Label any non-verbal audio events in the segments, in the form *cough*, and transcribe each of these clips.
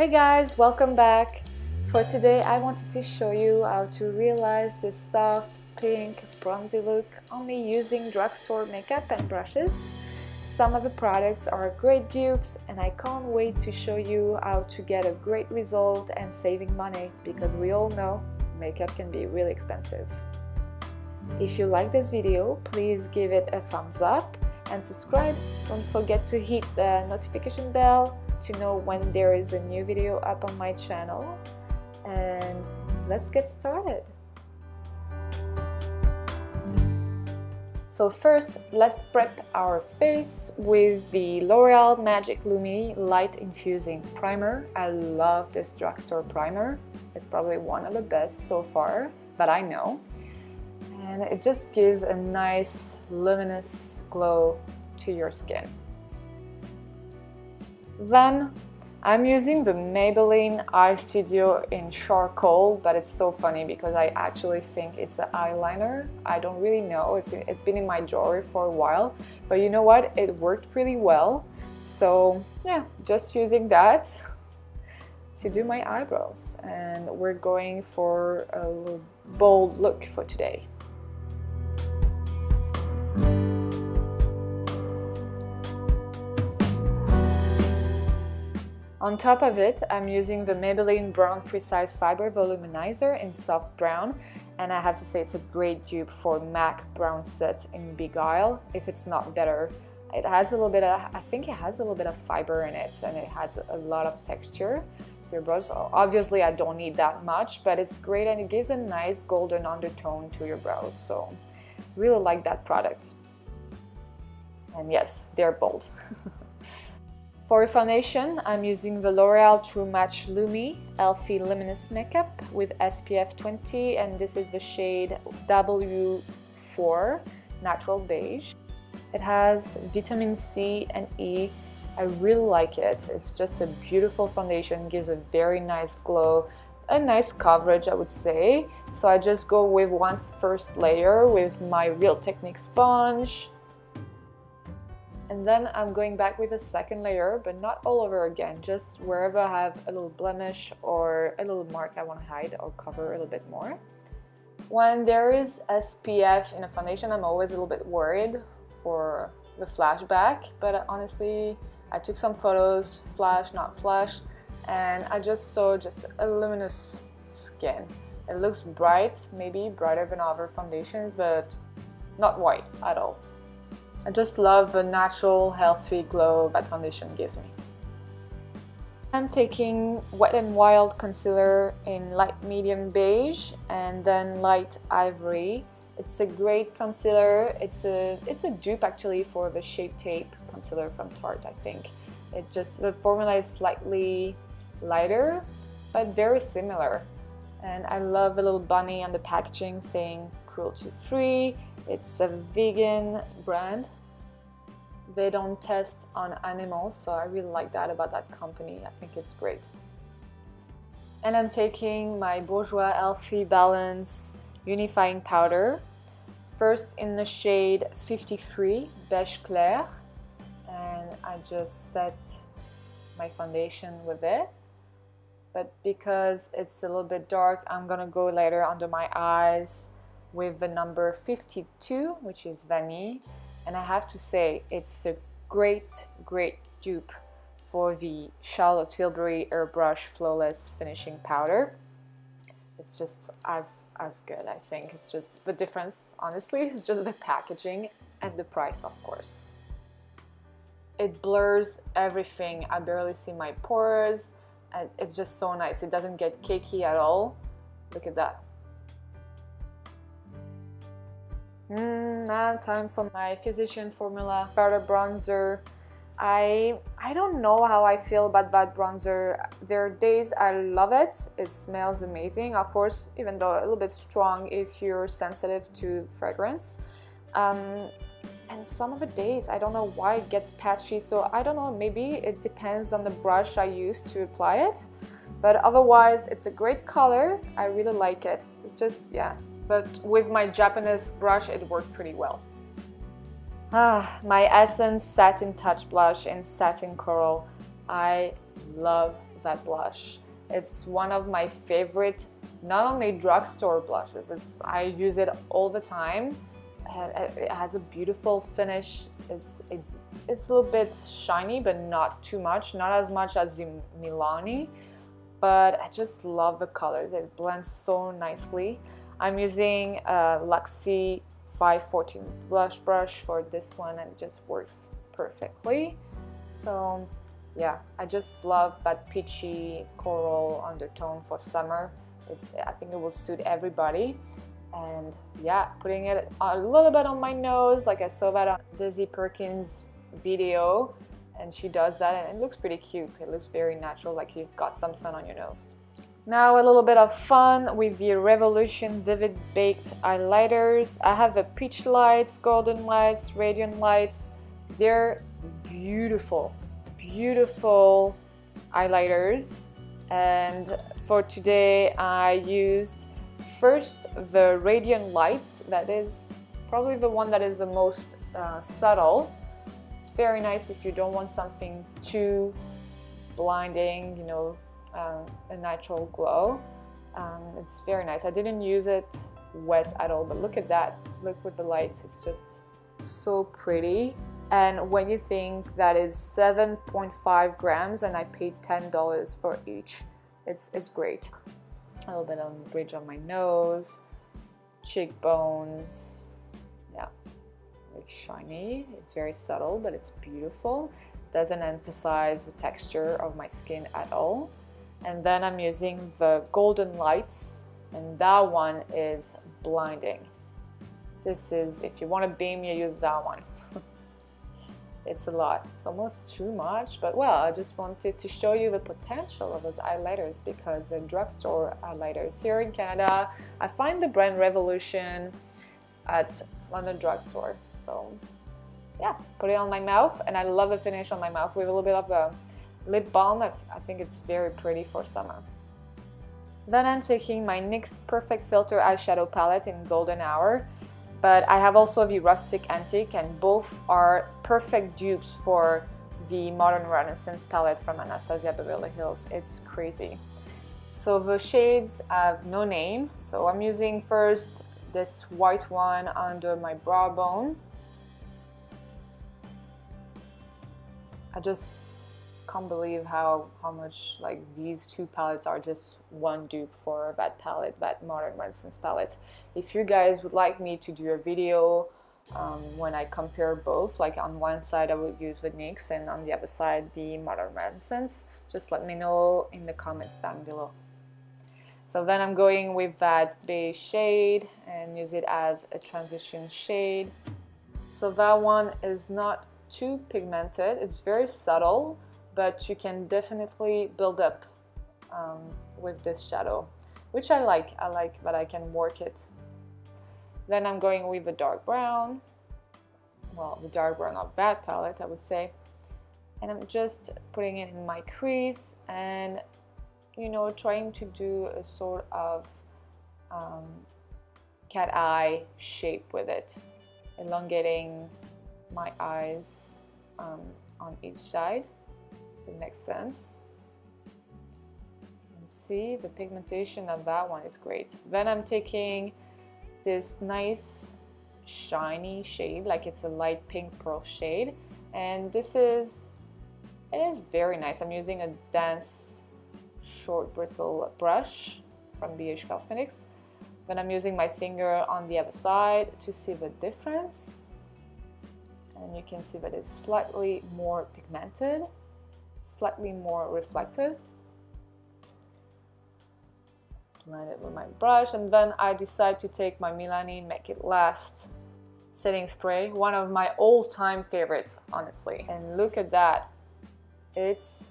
Hey guys, welcome back. For today I wanted to show you how to realize this soft pink bronzy look only using drugstore makeup and brushes. Some of the products are great dupes and I can't wait to show you how to get a great result and saving money because we all know makeup can be really expensive. If you like this video, please give it a thumbs up and subscribe. Don't forget to hit the notification bell to know when there is a new video up on my channel. And let's get started. So first, let's prep our face with the L'Oreal Magic Lumi Light Infusing Primer. I love this drugstore primer. It's probably one of the best so far that I know. And it just gives a nice luminous glow to your skin. Then I'm using the Maybelline Eye Studio in charcoal, but it's so funny because I actually think it's an eyeliner. I don't really know, it's, it's been in my drawer for a while, but you know what, it worked pretty well. So yeah, just using that to do my eyebrows. And we're going for a bold look for today. On top of it, I'm using the Maybelline Brow Precise Fiber Voluminizer in soft brown and I have to say it's a great dupe for MAC Brow Set in Beguile if it's not better. It has a little bit of, I think it has a little bit of fiber in it and it has a lot of texture your brows. Obviously I don't need that much but it's great and it gives a nice golden undertone to your brows so really like that product. And yes, they're bold. *laughs* For a foundation, I'm using the L'Oreal True Match Lumi Healthy Luminous Makeup with SPF 20 and this is the shade W4 Natural Beige. It has vitamin C and E. I really like it. It's just a beautiful foundation, gives a very nice glow, a nice coverage I would say. So I just go with one first layer with my Real Technique sponge and then I'm going back with a second layer, but not all over again, just wherever I have a little blemish or a little mark I want to hide or cover a little bit more. When there is SPF in a foundation, I'm always a little bit worried for the flashback, but honestly, I took some photos, flash, not flash, and I just saw just a luminous skin. It looks bright, maybe brighter than other foundations, but not white at all. I just love the natural, healthy glow that foundation gives me. I'm taking Wet n Wild concealer in light medium beige and then light ivory. It's a great concealer. It's a it's a dupe actually for the Shape Tape concealer from Tarte, I think. It just the formula is slightly lighter, but very similar. And I love the little bunny on the packaging saying cruelty free. It's a vegan brand. They don't test on animals, so I really like that about that company. I think it's great. And I'm taking my Bourjois Healthy Balance Unifying Powder. First in the shade 53, Beige Clair. And I just set my foundation with it but because it's a little bit dark I'm gonna go later under my eyes with the number 52 which is Vanille and I have to say it's a great great dupe for the Charlotte Tilbury Airbrush Flawless Finishing Powder it's just as as good I think it's just the difference honestly *laughs* is just the packaging and the price of course it blurs everything I barely see my pores and it's just so nice. It doesn't get cakey at all. Look at that. Mm, now time for my Physician Formula Powder Bronzer. I I don't know how I feel about that bronzer. There are days I love it. It smells amazing. Of course, even though a little bit strong if you're sensitive to fragrance. Um, and some of the days I don't know why it gets patchy so I don't know maybe it depends on the brush I use to apply it but otherwise it's a great color I really like it it's just yeah but with my Japanese brush it worked pretty well ah my Essence Satin Touch Blush in Satin Coral I love that blush. It's one of my favorite, not only drugstore blushes, it's, I use it all the time. It has a beautiful finish. It's, it, it's a little bit shiny, but not too much, not as much as the Milani, but I just love the colors. It blends so nicely. I'm using uh, a Luxie 514 blush brush for this one and it just works perfectly. So yeah, I just love that peachy coral undertone for summer. It's, I think it will suit everybody. And yeah, putting it a little bit on my nose, like I saw that on Desi Perkins video, and she does that, and it looks pretty cute. It looks very natural, like you've got some sun on your nose. Now a little bit of fun with the Revolution Vivid Baked Highlighters. I have the Peach Lights, Golden Lights, Radiant Lights. They're beautiful beautiful highlighters and for today I used first the Radiant Lights that is probably the one that is the most uh, subtle it's very nice if you don't want something too blinding you know uh, a natural glow. Um, it's very nice. I didn't use it wet at all but look at that. Look with the lights. It's just so pretty. And when you think that is 7.5 grams and I paid $10 for each it's it's great. A little bit on the bridge of my nose cheekbones. Yeah it's shiny. It's very subtle but it's beautiful. Doesn't emphasize the texture of my skin at all and then I'm using the golden lights and that one is blinding this is if you want to beam you use that one *laughs* it's a lot. It's almost too much, but well, I just wanted to show you the potential of those highlighters because the drugstore highlighters here in Canada, I find the brand Revolution at London Drugstore. So yeah, put it on my mouth and I love the finish on my mouth with a little bit of a lip balm. I think it's very pretty for summer. Then I'm taking my NYX Perfect Filter eyeshadow palette in Golden Hour but I have also the Rustic Antique and both are perfect dupes for the Modern Renaissance palette from Anastasia Beverly Hills. It's crazy. So the shades have no name. So I'm using first this white one under my brow bone. I just can't believe how how much like these two palettes are just one dupe for that palette, that Modern Renaissance palette. If you guys would like me to do a video um, when I compare both, like on one side I would use the NYX and on the other side the Modern Renaissance, just let me know in the comments down below. So then I'm going with that beige shade and use it as a transition shade. So that one is not too pigmented, it's very subtle, but you can definitely build up um, with this shadow which I like. I like that I can work it. Then I'm going with a dark brown. Well the dark brown not bad palette I would say. And I'm just putting it in my crease and you know trying to do a sort of um, cat eye shape with it elongating my eyes um, on each side it makes sense. And see the pigmentation of that one is great. Then I'm taking this nice shiny shade, like it's a light pink pearl shade. And this is, it is very nice. I'm using a dense short bristle brush from BH Cosmetics. Then I'm using my finger on the other side to see the difference. And you can see that it's slightly more pigmented slightly more reflective. Blend it with my brush and then I decide to take my Milani Make It Last setting spray, one of my all-time favorites, honestly. And look at that. It's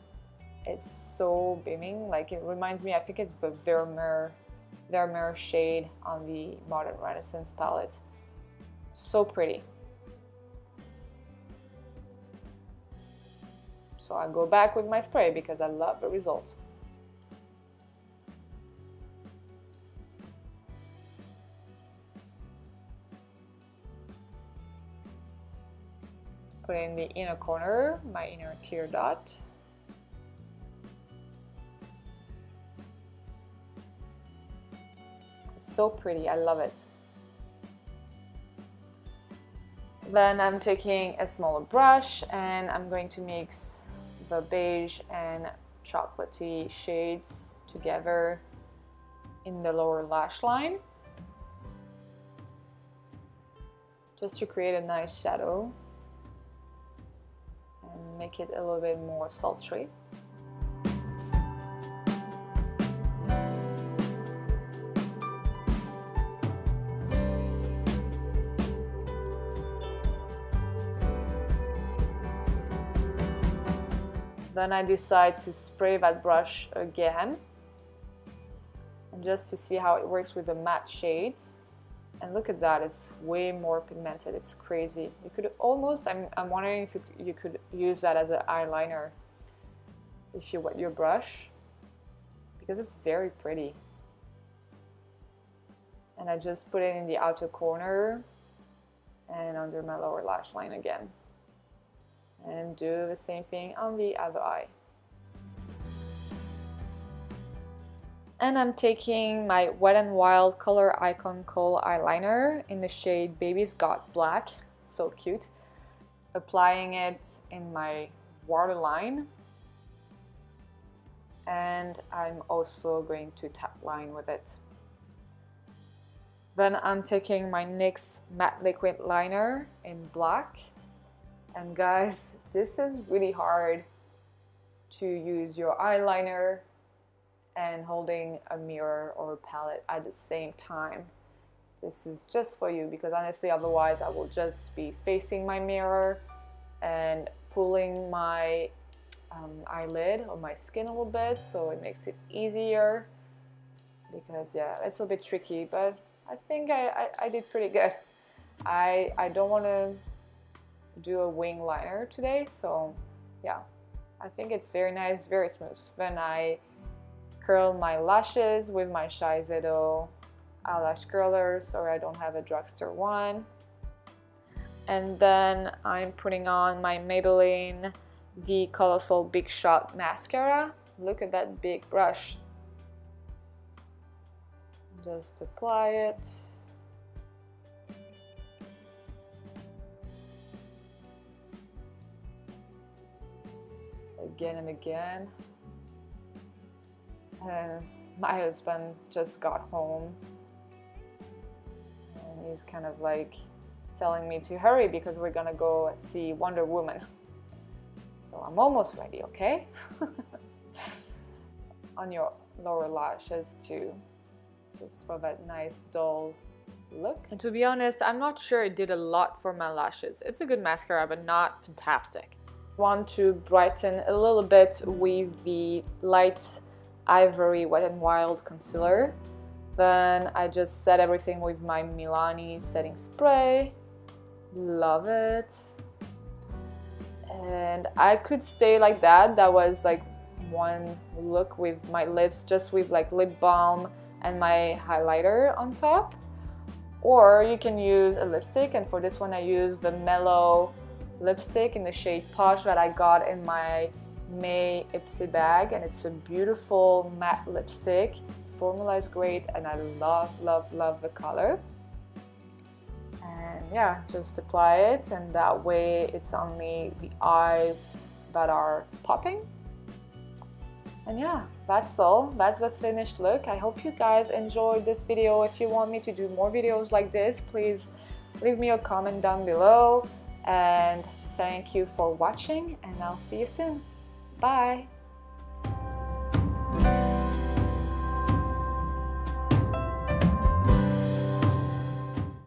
it's so beaming. Like it reminds me, I think it's the Vermeer, Vermeer shade on the Modern Renaissance palette. So pretty. So I go back with my spray because I love the results. Put in the inner corner, my inner tear dot. It's so pretty, I love it. Then I'm taking a smaller brush and I'm going to mix the beige and chocolatey shades together in the lower lash line just to create a nice shadow and make it a little bit more sultry. Then I decide to spray that brush again and just to see how it works with the matte shades. And look at that, it's way more pigmented, it's crazy. You could almost, I'm, I'm wondering if you, you could use that as an eyeliner if you wet your brush because it's very pretty. And I just put it in the outer corner and under my lower lash line again and do the same thing on the other eye. And I'm taking my Wet n Wild Color Icon Kohl eyeliner in the shade Baby's Got Black, so cute. Applying it in my waterline. And I'm also going to tap line with it. Then I'm taking my NYX Matte Liquid Liner in black and guys, this is really hard to use your eyeliner and holding a mirror or a palette at the same time. This is just for you because honestly otherwise I will just be facing my mirror and pulling my um, eyelid or my skin a little bit so it makes it easier because yeah it's a bit tricky but I think I, I, I did pretty good. I, I don't want to do a wing liner today so yeah. I think it's very nice very smooth. When I curl my lashes with my Shiseido eyelash curlers or I don't have a drugstore one. And then I'm putting on my Maybelline the Colossal Big Shot mascara. Look at that big brush. Just apply it again and again. And my husband just got home and he's kind of like telling me to hurry because we're gonna go see Wonder Woman. So I'm almost ready, okay? *laughs* On your lower lashes too, just for that nice dull look. And to be honest, I'm not sure it did a lot for my lashes. It's a good mascara, but not fantastic want to brighten a little bit with the light ivory wet and wild concealer. Then I just set everything with my Milani setting spray. Love it. And I could stay like that. That was like one look with my lips just with like lip balm and my highlighter on top. Or you can use a lipstick and for this one I use the Mellow lipstick in the shade Posh that I got in my May Ipsy bag and it's a beautiful matte lipstick. Formula is great and I love, love, love the color. And yeah, just apply it and that way it's only the eyes that are popping. And yeah, that's all. That's the finished look. I hope you guys enjoyed this video. If you want me to do more videos like this, please leave me a comment down below and thank you for watching and I'll see you soon. Bye!